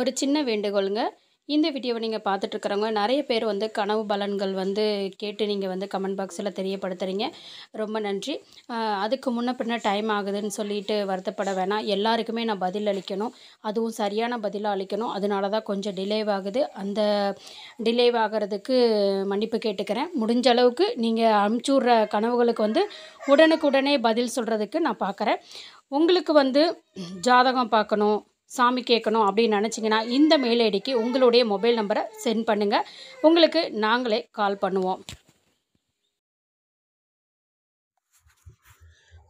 ஒரு சின்ன வேண்டுகோளுங்க. இந்த வீடியோவை நீங்கள் பார்த்துட்ருக்குறவங்க நிறைய பேர் வந்து கனவு பலன்கள் வந்து கேட்டு நீங்கள் வந்து கமெண்ட் பாக்ஸில் தெரியப்படுத்துகிறீங்க ரொம்ப நன்றி. அதுக்கு முன்ன பின்ன டைம் ஆகுதுன்னு சொல்லிட்டு வருத்தப்பட வேணாம். எல்லாருக்குமே நான் பதில் அளிக்கணும். அதுவும் சரியான பதிலாக அளிக்கணும். அதனால தான் கொஞ்சம் டிலே ஆகுது அந்த டிலே ஆகிறதுக்கு மன்னிப்பு கேட்டுக்கிறேன். முடிஞ்ச அளவுக்கு நீங்கள் அமுச்சுடுற கனவுகளுக்கு வந்து உடனுக்குடனே பதில் சொல்கிறதுக்கு நான் பார்க்குறேன் உங்களுக்கு வந்து ஜாதகம் பார்க்கணும் சாமி கேட்கணும் அப்படின்னு நினச்சிங்கன்னா இந்த மெயில் ஐடிக்கு உங்களுடைய மொபைல் நம்பரை சென்ட் பண்ணுங்கள் உங்களுக்கு நாங்களே கால் பண்ணுவோம்.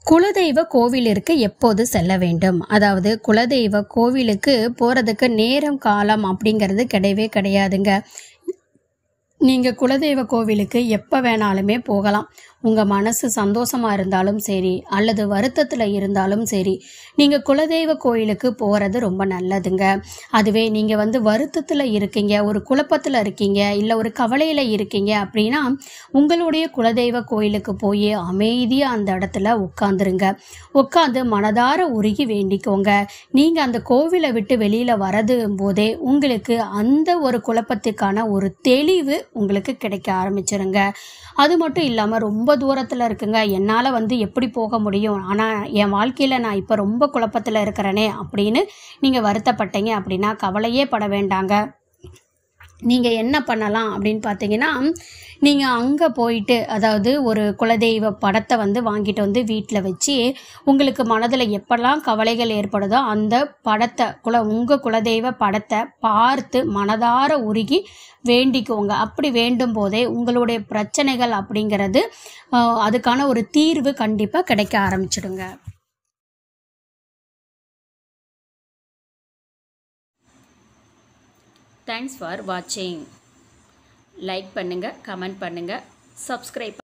குலதெய்வ கோவிலிற்கு எப்போது செல்ல வேண்டும்? அதாவது குலதெய்வ கோவிலுக்கு போகிறதுக்கு நேரம் காலம் அப்படிங்கிறது கிடையவே கிடையாதுங்க. நீங்கள் குலதெய்வ கோவிலுக்கு எப்போ வேணாலுமே போகலாம். உங்கள் மனசு சந்தோஷமாக இருந்தாலும் சரி அல்லது வருத்தத்தில் இருந்தாலும் சரி நீங்கள் குலதெய்வ கோயிலுக்கு போகிறது ரொம்ப நல்லதுங்க. அதுவே நீங்கள் வந்து வருத்தத்தில் இருக்கீங்க ஒரு குழப்பத்தில் இருக்கீங்க இல்லை ஒரு கவலையில் இருக்கீங்க அப்படின்னா உங்களுடைய குலதெய்வ கோயிலுக்கு போய் அமைதியாக அந்த இடத்துல உட்காந்துருங்க உட்காந்து மனதார உருகி வேண்டிக்கோங்க. நீங்கள் அந்த கோவிலை விட்டு வெளியில் வரது போதே உங்களுக்கு அந்த ஒரு குழப்பத்துக்கான ஒரு தெளிவு உங்களுக்கு கிடைக்க ஆரம்பிச்சிருங்க. அது மட்டும் இல்லாமல் ரொம்ப தூரத்தில் இருக்குங்க. என்னால் வந்து எப்படி போக முடியும்? ஆனால் என் வாழ்க்கையில் நான் இப்போ ரொம்ப குழப்பத்தில் இருக்கிறேனே அப்படின்னு நீங்கள் வருத்தப்பட்டீங்க அப்படின்னா கவலையே பட வேண்டாங்க. நீங்கள் என்ன பண்ணலாம் அப்படின்னு பார்த்தீங்கன்னா நீங்கள் அங்கே போயிட்டு அதாவது ஒரு குலதெய்வ படத்தை வந்து வாங்கிட்டு வந்து வீட்டில் வச்சு உங்களுக்கு மனதில் எப்பெல்லாம் கவலைகள் ஏற்படுதோ அந்த படத்தை குல உங்கள் குலதெய்வ படத்தை பார்த்து மனதார உருகி வேண்டிக்கோங்க. அப்படி வேண்டும் போதே உங்களுடைய பிரச்சனைகள் அப்படிங்கிறது அதுக்கான ஒரு தீர்வு கண்டிப்பாக கிடைக்க ஆரம்பிச்சிடுங்க. தேங்க்ஸ் ஃபார் வாட்சிங் லைக் பண்ணுங்கள் கமெண்ட் பண்ணுங்கள் சப்ஸ்கிரைப்